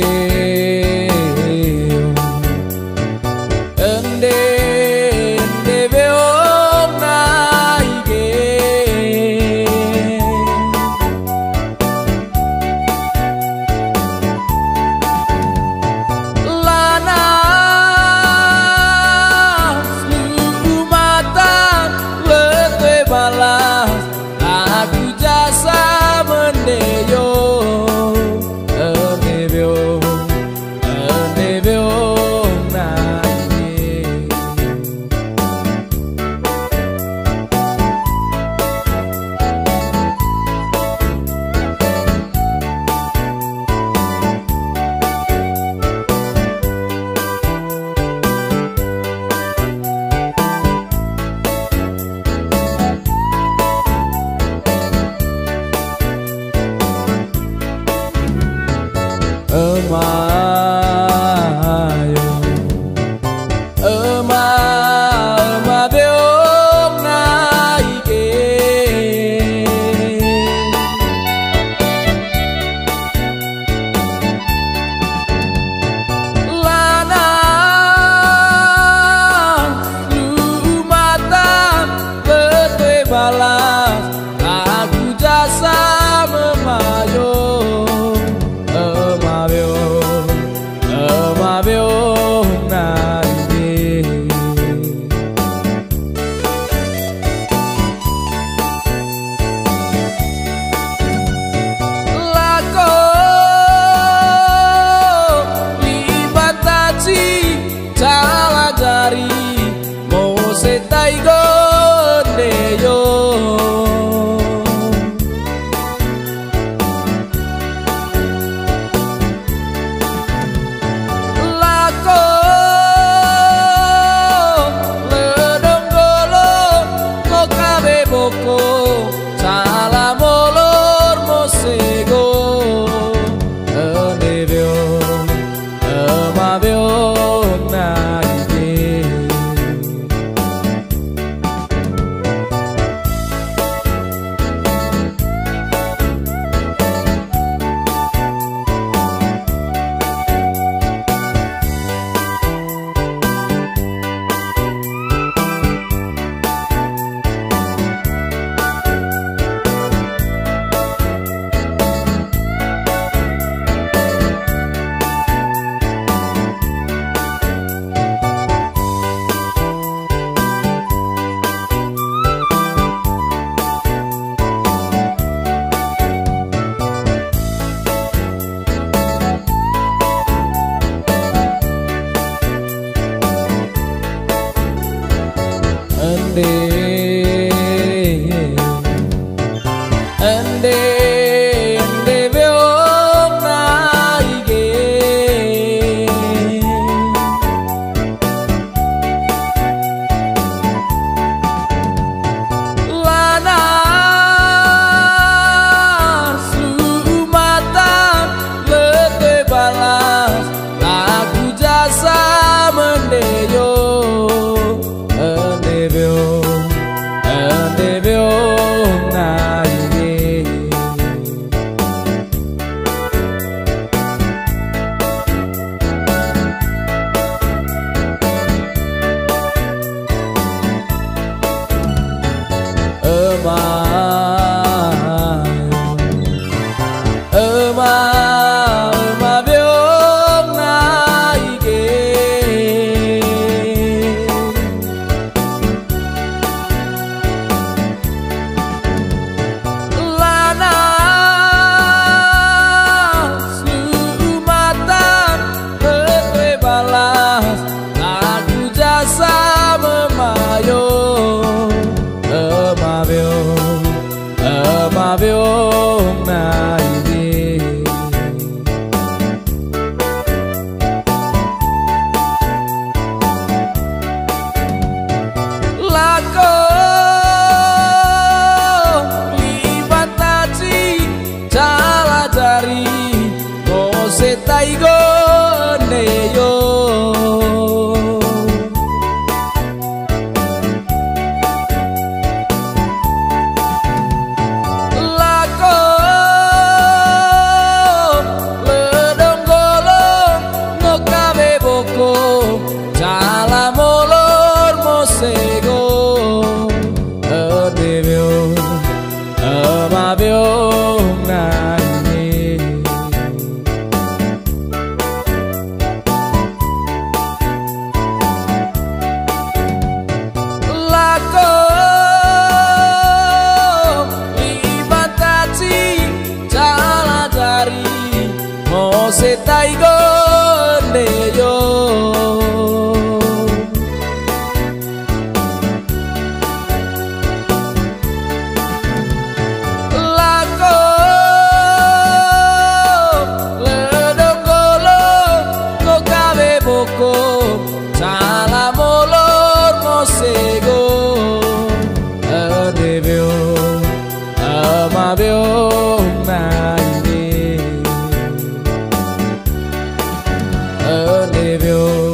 querer. veo grande. now. your